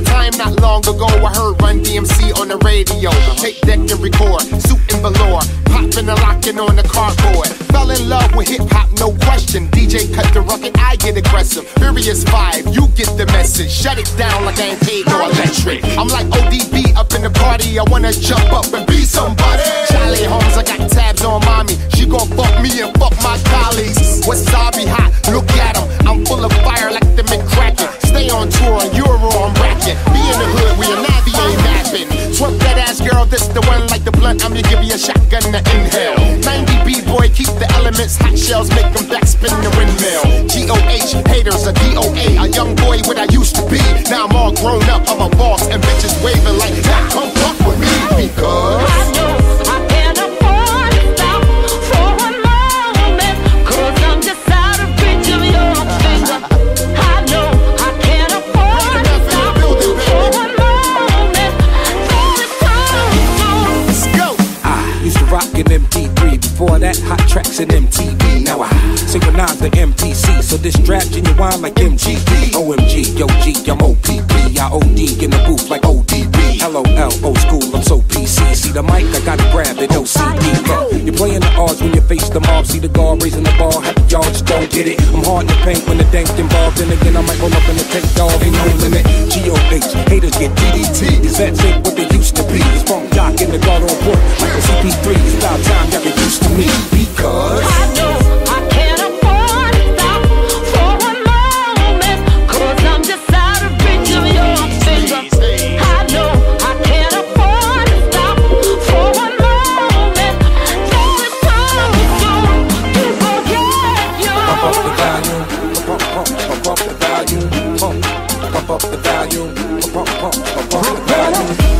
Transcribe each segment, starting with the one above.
time not long ago, I heard Run DMC on the radio. Take deck and record, suit and velour, popping and locking on the cardboard. Fell in love with hip hop, no question. DJ cut the rocket, I get aggressive. Furious five, you get the message. Shut it down like I ain't paid no electric. I'm like ODB up in the party, I wanna jump up and be somebody. Charlie Holmes, I got tabs on mommy. She gon' fuck me and fuck my colleagues. Wasabi hot, look at him. I'm full of fire like the McCracken. I'm gonna give you a shotgun to inhale. 90 B-boy, keep the elements, hot shells, make them backspin the windmill. G-O-H, haters, are D-O-A. A young boy what I used to be. Now I'm all grown up, I'm a boss, and bitches waving like that. Tracks and MTV. Now I synchronize the MPC. So this strap genuine like MGB. OMG, yo G, I'm OPP. I OD in the booth like ODB. LOL, old school, I'm so PC. See the mic, I gotta grab it, OCD. Look, you're playing the odds when you face the mob. See the guard raising the bar, happy y'all just don't get it. I'm hard to paint when the dank involved. Then again, I might roll up in the tank dog, ain't no limit. GOH, haters get DDT. These vets ain't what they used to be. It's funk jock in the guard on port, like a CP3. It's about time get used to me. Because. I know I can't afford to stop for one moment, 'cause I'm just out of reach of your finger. I know I can't afford to stop for one moment, though it's time to forget you. Pump up the volume, pump, pump, pump up the volume, pump, pump up the volume, pump, pump, pump up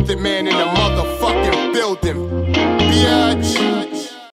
Method Man in the motherfucking building. Bitch.